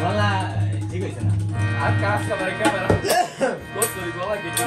গলা ঠিক হয়েছে না আর কাজ করে ক্যামেরা কত গলা কিছু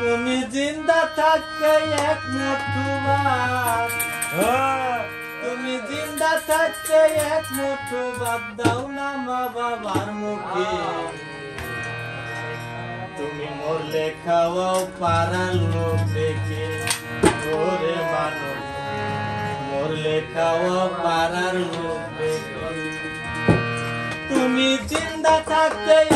তুমি জিন্দা থাকতে এক মুঠো ভাত তুমি জিন্দা থাকতে এক মুঠো ভাত দাও না মা বাবার মুখে তুমি মরলে খাওয়াও পাড়ার লোক দেখে খাওয়া পারার লোক তুমি জিন্দা থাকতে